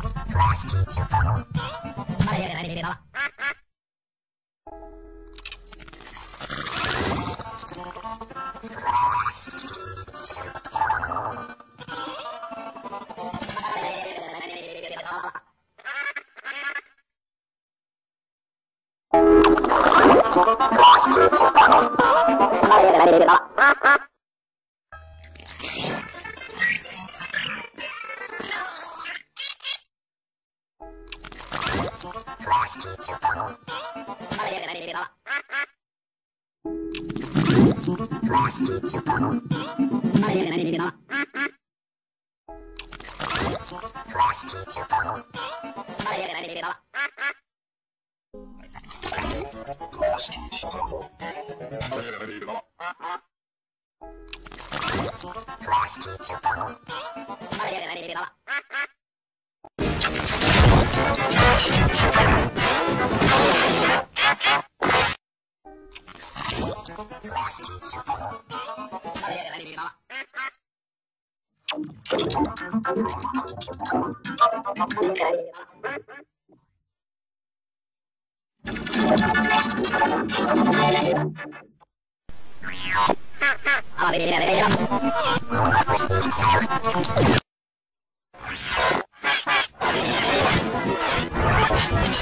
詳しくちーっとの。まだやられれば。Lost it, Chicago. Frosty Chipmunk. Frosty Chipmunk. Frosty Chipmunk. Frosty Chipmunk. Oh, yeah, yeah.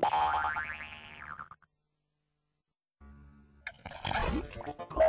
Bye.